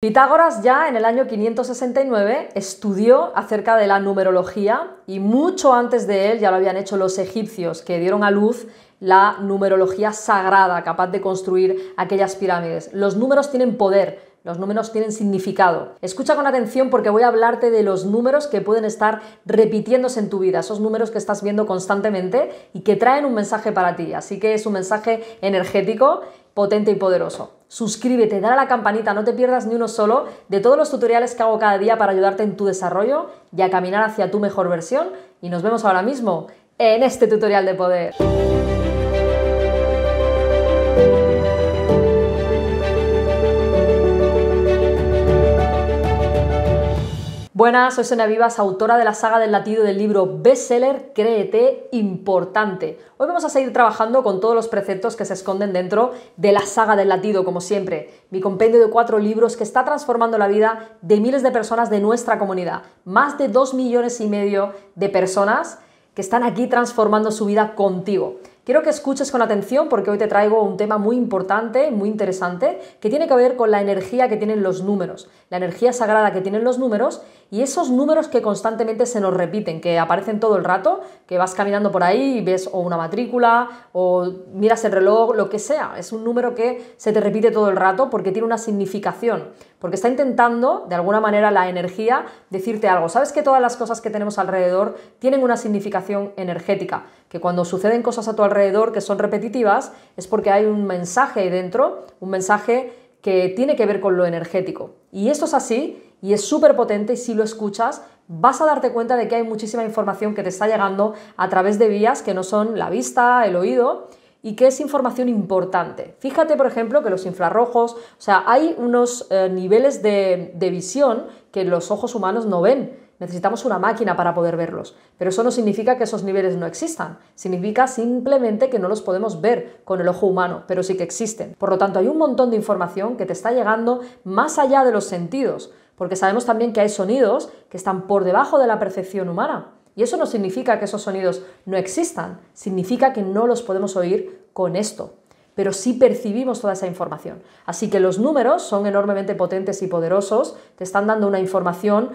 Pitágoras ya en el año 569 estudió acerca de la numerología y mucho antes de él ya lo habían hecho los egipcios que dieron a luz la numerología sagrada capaz de construir aquellas pirámides. Los números tienen poder, los números tienen significado. Escucha con atención porque voy a hablarte de los números que pueden estar repitiéndose en tu vida, esos números que estás viendo constantemente y que traen un mensaje para ti. Así que es un mensaje energético, potente y poderoso. Suscríbete, dale a la campanita, no te pierdas ni uno solo de todos los tutoriales que hago cada día para ayudarte en tu desarrollo y a caminar hacia tu mejor versión. Y nos vemos ahora mismo en este tutorial de poder. Buenas, soy Sonia Vivas, autora de la saga del latido del libro bestseller Créete Importante. Hoy vamos a seguir trabajando con todos los preceptos que se esconden dentro de la saga del latido, como siempre. Mi compendio de cuatro libros que está transformando la vida de miles de personas de nuestra comunidad. Más de dos millones y medio de personas que están aquí transformando su vida contigo. Quiero que escuches con atención porque hoy te traigo un tema muy importante, muy interesante, que tiene que ver con la energía que tienen los números, la energía sagrada que tienen los números y esos números que constantemente se nos repiten, que aparecen todo el rato, que vas caminando por ahí y ves o una matrícula o miras el reloj, lo que sea. Es un número que se te repite todo el rato porque tiene una significación, porque está intentando, de alguna manera, la energía decirte algo. ¿Sabes que todas las cosas que tenemos alrededor tienen una significación energética? Que cuando suceden cosas a tu alrededor que son repetitivas es porque hay un mensaje ahí dentro, un mensaje que tiene que ver con lo energético. Y esto es así y es súper potente y si lo escuchas vas a darte cuenta de que hay muchísima información que te está llegando a través de vías que no son la vista, el oído y que es información importante. Fíjate, por ejemplo, que los infrarrojos, o sea, hay unos eh, niveles de, de visión que los ojos humanos no ven. Necesitamos una máquina para poder verlos. Pero eso no significa que esos niveles no existan. Significa simplemente que no los podemos ver con el ojo humano, pero sí que existen. Por lo tanto, hay un montón de información que te está llegando más allá de los sentidos porque sabemos también que hay sonidos que están por debajo de la percepción humana. Y eso no significa que esos sonidos no existan, significa que no los podemos oír con esto, pero sí percibimos toda esa información. Así que los números son enormemente potentes y poderosos, te están dando una información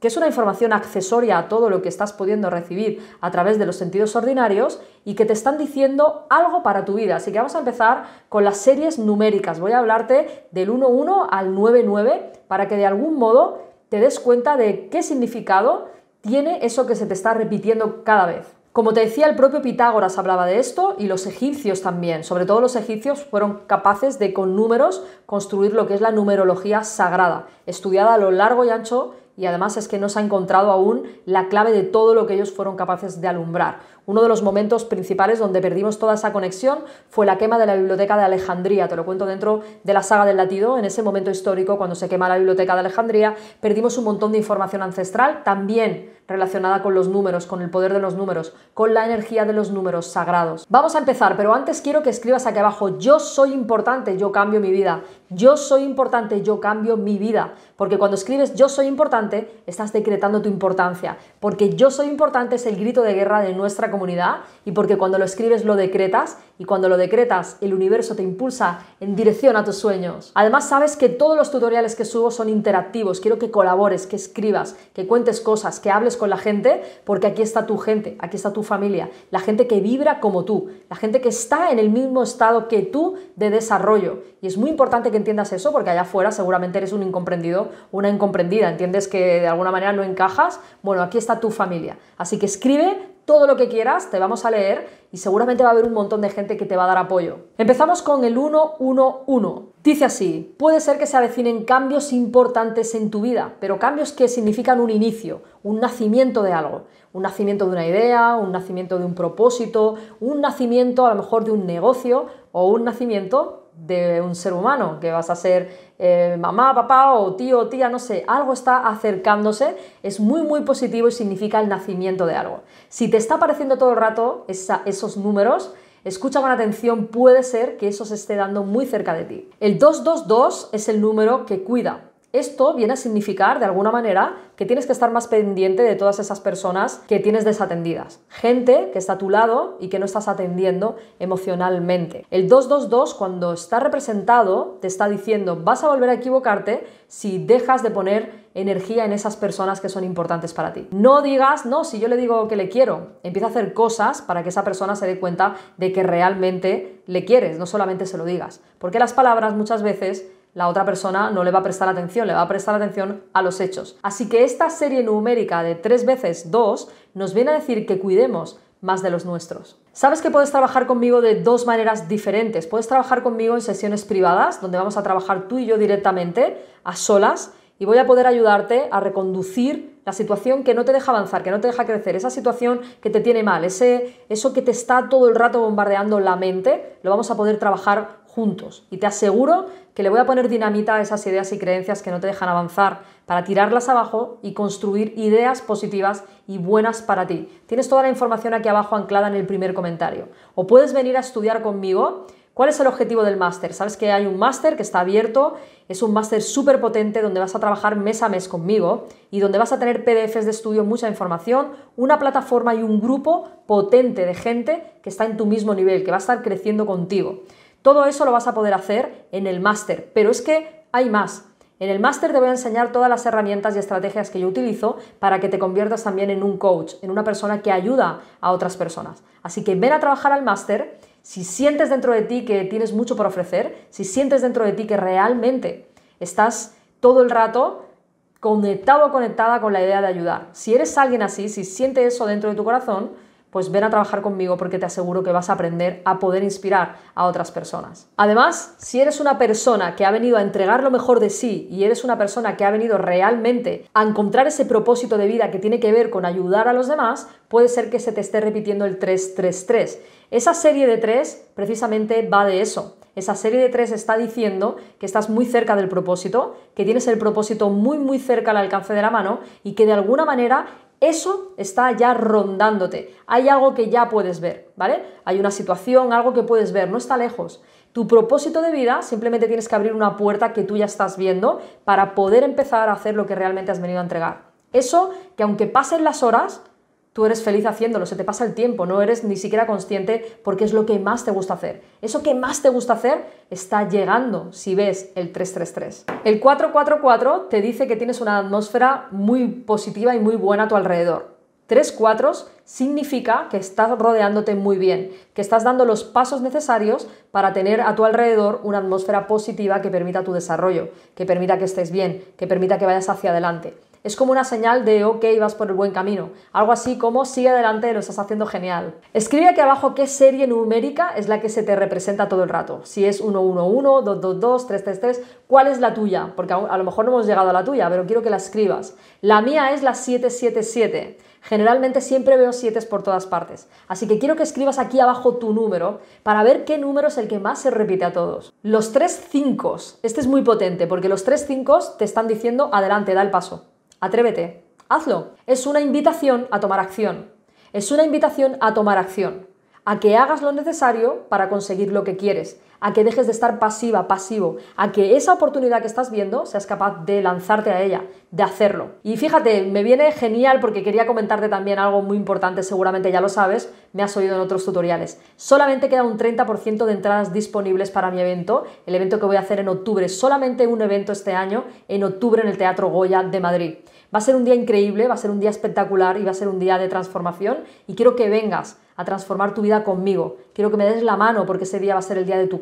que es una información accesoria a todo lo que estás pudiendo recibir a través de los sentidos ordinarios y que te están diciendo algo para tu vida. Así que vamos a empezar con las series numéricas. Voy a hablarte del 1-1 al 9-9 para que de algún modo te des cuenta de qué significado tiene eso que se te está repitiendo cada vez. Como te decía, el propio Pitágoras hablaba de esto y los egipcios también. Sobre todo los egipcios fueron capaces de con números construir lo que es la numerología sagrada, estudiada a lo largo y ancho y además es que no se ha encontrado aún la clave de todo lo que ellos fueron capaces de alumbrar. Uno de los momentos principales donde perdimos toda esa conexión fue la quema de la biblioteca de Alejandría. Te lo cuento dentro de la saga del latido. En ese momento histórico, cuando se quema la biblioteca de Alejandría, perdimos un montón de información ancestral, también relacionada con los números, con el poder de los números, con la energía de los números sagrados. Vamos a empezar, pero antes quiero que escribas aquí abajo, yo soy importante, yo cambio mi vida. Yo soy importante, yo cambio mi vida. Porque cuando escribes yo soy importante, estás decretando tu importancia. Porque yo soy importante es el grito de guerra de nuestra comunidad y porque cuando lo escribes lo decretas y cuando lo decretas el universo te impulsa en dirección a tus sueños. Además sabes que todos los tutoriales que subo son interactivos. Quiero que colabores, que escribas, que cuentes cosas, que hables con la gente porque aquí está tu gente, aquí está tu familia, la gente que vibra como tú, la gente que está en el mismo estado que tú de desarrollo. Y es muy importante que entiendas eso porque allá afuera seguramente eres un incomprendido, una incomprendida, entiendes que de alguna manera no encajas. Bueno, aquí está tu familia. Así que escribe todo lo que quieras, te vamos a leer y seguramente va a haber un montón de gente que te va a dar apoyo. Empezamos con el 111. Dice así, puede ser que se avecinen cambios importantes en tu vida, pero cambios que significan un inicio, un nacimiento de algo, un nacimiento de una idea, un nacimiento de un propósito, un nacimiento a lo mejor de un negocio o un nacimiento de un ser humano, que vas a ser eh, mamá, papá o tío o tía, no sé, algo está acercándose, es muy muy positivo y significa el nacimiento de algo. Si te está apareciendo todo el rato esos números, escucha con atención, puede ser que eso se esté dando muy cerca de ti. El 222 es el número que cuida, Esto viene a significar, de alguna manera, que tienes que estar más pendiente de todas esas personas que tienes desatendidas. Gente que está a tu lado y que no estás atendiendo emocionalmente. El 222, cuando está representado, te está diciendo, vas a volver a equivocarte si dejas de poner energía en esas personas que son importantes para ti. No digas, no, si yo le digo que le quiero, empieza a hacer cosas para que esa persona se dé cuenta de que realmente le quieres, no solamente se lo digas. Porque las palabras muchas veces la otra persona no le va a prestar atención, le va a prestar atención a los hechos. Así que esta serie numérica de 3 veces 2 nos viene a decir que cuidemos más de los nuestros. Sabes que puedes trabajar conmigo de dos maneras diferentes. Puedes trabajar conmigo en sesiones privadas, donde vamos a trabajar tú y yo directamente, a solas, y voy a poder ayudarte a reconducir la situación que no te deja avanzar, que no te deja crecer, esa situación que te tiene mal, ese, eso que te está todo el rato bombardeando la mente, lo vamos a poder trabajar juntos. Y te aseguro que le voy a poner dinamita a esas ideas y creencias que no te dejan avanzar para tirarlas abajo y construir ideas positivas y buenas para ti. Tienes toda la información aquí abajo anclada en el primer comentario. O puedes venir a estudiar conmigo. ¿Cuál es el objetivo del máster? Sabes que hay un máster que está abierto, es un máster súper potente donde vas a trabajar mes a mes conmigo y donde vas a tener PDFs de estudio, mucha información, una plataforma y un grupo potente de gente que está en tu mismo nivel, que va a estar creciendo contigo. Todo eso lo vas a poder hacer en el máster, pero es que hay más. En el máster te voy a enseñar todas las herramientas y estrategias que yo utilizo para que te conviertas también en un coach, en una persona que ayuda a otras personas. Así que ven a trabajar al máster. Si sientes dentro de ti que tienes mucho por ofrecer, si sientes dentro de ti que realmente estás todo el rato conectado o conectada con la idea de ayudar. Si eres alguien así, si sientes eso dentro de tu corazón, pues ven a trabajar conmigo porque te aseguro que vas a aprender a poder inspirar a otras personas. Además, si eres una persona que ha venido a entregar lo mejor de sí y eres una persona que ha venido realmente a encontrar ese propósito de vida que tiene que ver con ayudar a los demás, puede ser que se te esté repitiendo el 333. Esa serie de 3 precisamente va de eso. Esa serie de 3 está diciendo que estás muy cerca del propósito, que tienes el propósito muy muy cerca al alcance de la mano y que de alguna manera eso está ya rondándote. Hay algo que ya puedes ver, ¿vale? Hay una situación, algo que puedes ver, no está lejos. Tu propósito de vida simplemente tienes que abrir una puerta que tú ya estás viendo para poder empezar a hacer lo que realmente has venido a entregar. Eso que aunque pasen las horas, tú eres feliz haciéndolo, se te pasa el tiempo, no eres ni siquiera consciente porque es lo que más te gusta hacer. Eso que más te gusta hacer está llegando si ves el 333. El 444 te dice que tienes una atmósfera muy positiva y muy buena a tu alrededor. Tres cuatros significa que estás rodeándote muy bien, que estás dando los pasos necesarios para tener a tu alrededor una atmósfera positiva que permita tu desarrollo, que permita que estés bien, que permita que vayas hacia adelante es como una señal de ok, vas por el buen camino. Algo así como sigue adelante, lo estás haciendo genial. Escribe aquí abajo qué serie numérica es la que se te representa todo el rato. Si es 111, 222, 333, ¿cuál es la tuya? Porque a lo mejor no hemos llegado a la tuya, pero quiero que la escribas. La mía es la 777. Generalmente siempre veo 7 por todas partes. Así que quiero que escribas aquí abajo tu número para ver qué número es el que más se repite a todos. Los 3 5. Este es muy potente porque los 3 5 te están diciendo adelante, da el paso. Atrévete, hazlo. Es una invitación a tomar acción. Es una invitación a tomar acción, a que hagas lo necesario para conseguir lo que quieres, a que dejes de estar pasiva, pasivo, a que esa oportunidad que estás viendo seas capaz de lanzarte a ella, de hacerlo. Y fíjate, me viene genial porque quería comentarte también algo muy importante, seguramente ya lo sabes, me has oído en otros tutoriales. Solamente queda un 30% de entradas disponibles para mi evento, el evento que voy a hacer en octubre, solamente un evento este año, en octubre en el Teatro Goya de Madrid. Va a ser un día increíble, va a ser un día espectacular y va a ser un día de transformación y quiero que vengas a transformar tu vida conmigo. Quiero que me des la mano porque ese día va a ser el día de tu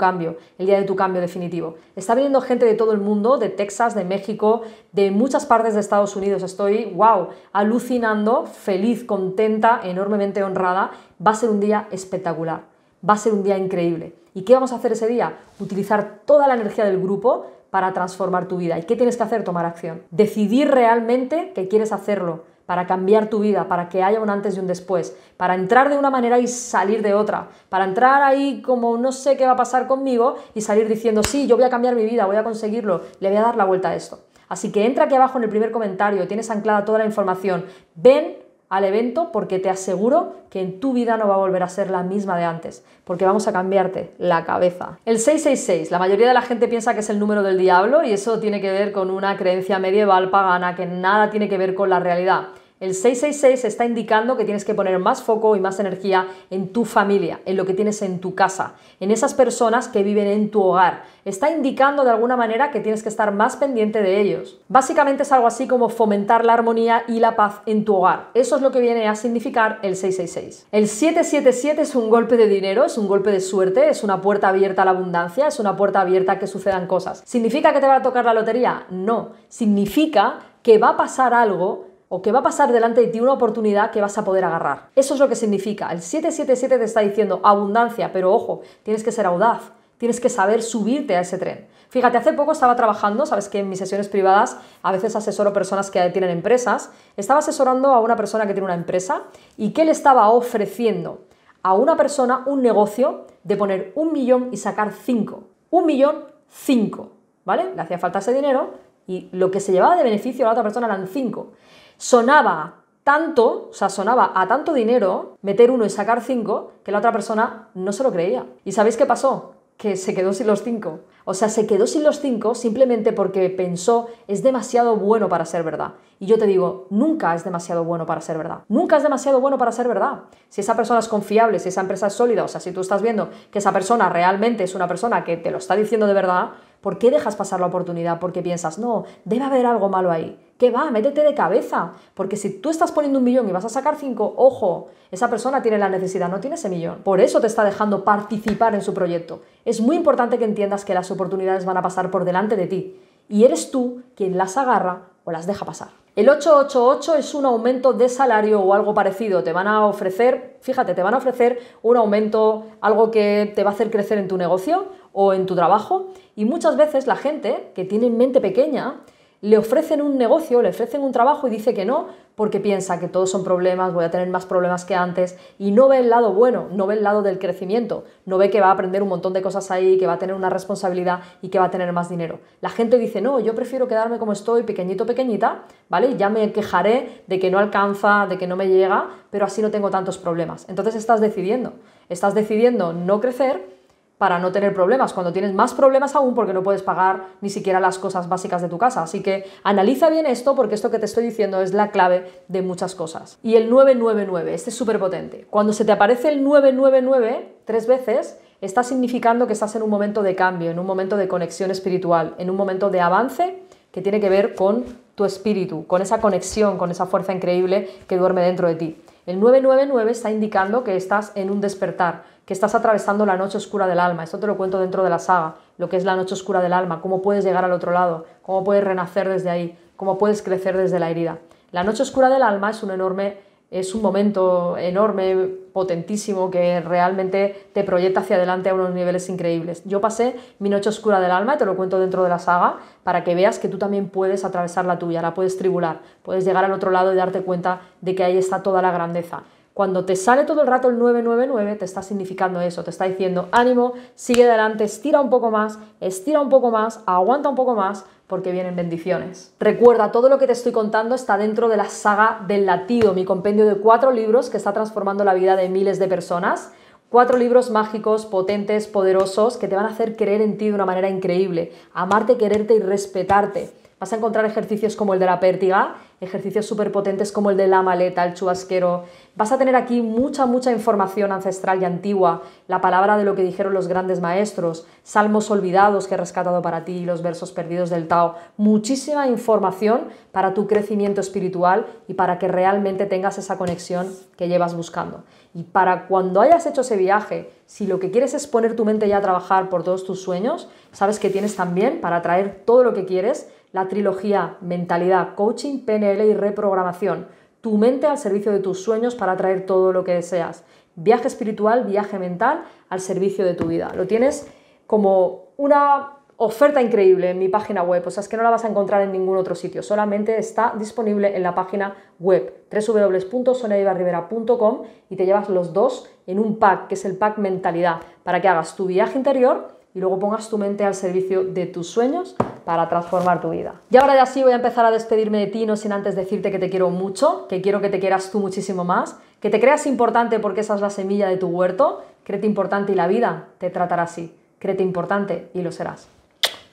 el día de tu cambio definitivo. Está viniendo gente de todo el mundo, de Texas, de México, de muchas partes de Estados Unidos. Estoy, wow, alucinando, feliz, contenta, enormemente honrada. Va a ser un día espectacular. Va a ser un día increíble. ¿Y qué vamos a hacer ese día? Utilizar toda la energía del grupo para transformar tu vida. ¿Y qué tienes que hacer? Tomar acción. Decidir realmente que quieres hacerlo para cambiar tu vida, para que haya un antes y un después, para entrar de una manera y salir de otra, para entrar ahí como no sé qué va a pasar conmigo y salir diciendo, sí, yo voy a cambiar mi vida, voy a conseguirlo, le voy a dar la vuelta a esto. Así que entra aquí abajo en el primer comentario, tienes anclada toda la información, ven al evento porque te aseguro que en tu vida no va a volver a ser la misma de antes, porque vamos a cambiarte la cabeza. El 666, la mayoría de la gente piensa que es el número del diablo y eso tiene que ver con una creencia medieval pagana que nada tiene que ver con la realidad. El 666 está indicando que tienes que poner más foco y más energía en tu familia, en lo que tienes en tu casa, en esas personas que viven en tu hogar. Está indicando de alguna manera que tienes que estar más pendiente de ellos. Básicamente es algo así como fomentar la armonía y la paz en tu hogar. Eso es lo que viene a significar el 666. El 777 es un golpe de dinero, es un golpe de suerte, es una puerta abierta a la abundancia, es una puerta abierta a que sucedan cosas. ¿Significa que te va a tocar la lotería? No. Significa que va a pasar algo o que va a pasar delante de ti una oportunidad que vas a poder agarrar. Eso es lo que significa. El 777 te está diciendo abundancia, pero ojo, tienes que ser audaz, tienes que saber subirte a ese tren. Fíjate, hace poco estaba trabajando, sabes que en mis sesiones privadas a veces asesoro personas que tienen empresas, estaba asesorando a una persona que tiene una empresa y que le estaba ofreciendo a una persona un negocio de poner un millón y sacar cinco. Un millón, cinco, ¿vale? Le hacía falta ese dinero y lo que se llevaba de beneficio a la otra persona eran cinco sonaba tanto, o sea, sonaba a tanto dinero meter uno y sacar cinco que la otra persona no se lo creía. ¿Y sabéis qué pasó? Que se quedó sin los cinco. O sea, se quedó sin los cinco simplemente porque pensó es demasiado bueno para ser verdad. Y yo te digo, nunca es demasiado bueno para ser verdad. Nunca es demasiado bueno para ser verdad. Si esa persona es confiable, si esa empresa es sólida, o sea, si tú estás viendo que esa persona realmente es una persona que te lo está diciendo de verdad, ¿por qué dejas pasar la oportunidad? Porque piensas, no, debe haber algo malo ahí. ¿Qué va? Métete de cabeza. Porque si tú estás poniendo un millón y vas a sacar cinco, ojo, esa persona tiene la necesidad, no tiene ese millón. Por eso te está dejando participar en su proyecto. Es muy importante que entiendas que las oportunidades van a pasar por delante de ti. Y eres tú quien las agarra o las deja pasar. El 888 es un aumento de salario o algo parecido. Te van a ofrecer, fíjate, te van a ofrecer un aumento, algo que te va a hacer crecer en tu negocio o en tu trabajo. Y muchas veces la gente que tiene mente pequeña le ofrecen un negocio, le ofrecen un trabajo y dice que no porque piensa que todos son problemas, voy a tener más problemas que antes y no ve el lado bueno, no ve el lado del crecimiento, no ve que va a aprender un montón de cosas ahí, que va a tener una responsabilidad y que va a tener más dinero. La gente dice, no, yo prefiero quedarme como estoy, pequeñito, pequeñita, ¿vale? Ya me quejaré de que no alcanza, de que no me llega, pero así no tengo tantos problemas. Entonces estás decidiendo, estás decidiendo no crecer para no tener problemas, cuando tienes más problemas aún porque no puedes pagar ni siquiera las cosas básicas de tu casa. Así que analiza bien esto porque esto que te estoy diciendo es la clave de muchas cosas. Y el 999, este es súper potente. Cuando se te aparece el 999 tres veces, está significando que estás en un momento de cambio, en un momento de conexión espiritual, en un momento de avance que tiene que ver con tu espíritu, con esa conexión, con esa fuerza increíble que duerme dentro de ti. El 999 está indicando que estás en un despertar, que estás atravesando la noche oscura del alma. Esto te lo cuento dentro de la saga, lo que es la noche oscura del alma, cómo puedes llegar al otro lado, cómo puedes renacer desde ahí, cómo puedes crecer desde la herida. La noche oscura del alma es un enorme es un momento enorme, potentísimo, que realmente te proyecta hacia adelante a unos niveles increíbles. Yo pasé mi noche oscura del alma, y te lo cuento dentro de la saga, para que veas que tú también puedes atravesar la tuya, la puedes tribular, puedes llegar al otro lado y darte cuenta de que ahí está toda la grandeza. Cuando te sale todo el rato el 999, te está significando eso, te está diciendo ánimo, sigue adelante, estira un poco más, estira un poco más, aguanta un poco más, porque vienen bendiciones. Recuerda, todo lo que te estoy contando está dentro de la saga del latido, mi compendio de cuatro libros que está transformando la vida de miles de personas. Cuatro libros mágicos, potentes, poderosos, que te van a hacer creer en ti de una manera increíble, amarte, quererte y respetarte. Vas a encontrar ejercicios como el de la pértiga, ejercicios súper potentes como el de la maleta, el chubasquero. Vas a tener aquí mucha, mucha información ancestral y antigua, la palabra de lo que dijeron los grandes maestros, salmos olvidados que he rescatado para ti, los versos perdidos del Tao. Muchísima información para tu crecimiento espiritual y para que realmente tengas esa conexión que llevas buscando. Y para cuando hayas hecho ese viaje, si lo que quieres es poner tu mente ya a trabajar por todos tus sueños, sabes que tienes también para traer todo lo que quieres la trilogía Mentalidad, Coaching, PNL y Reprogramación. Tu mente al servicio de tus sueños para traer todo lo que deseas. Viaje espiritual, viaje mental al servicio de tu vida. Lo tienes como una oferta increíble en mi página web, o sea, es que no la vas a encontrar en ningún otro sitio, solamente está disponible en la página web www.soneibarribera.com y te llevas los dos en un pack, que es el pack mentalidad, para que hagas tu viaje interior y luego pongas tu mente al servicio de tus sueños para transformar tu vida. Y ahora ya sí voy a empezar a despedirme de ti, no sin antes decirte que te quiero mucho, que quiero que te quieras tú muchísimo más, que te creas importante porque esa es la semilla de tu huerto, créete importante y la vida te tratará así. Créete importante y lo serás.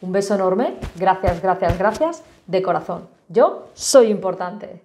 Un beso enorme, gracias, gracias, gracias, de corazón. Yo soy importante.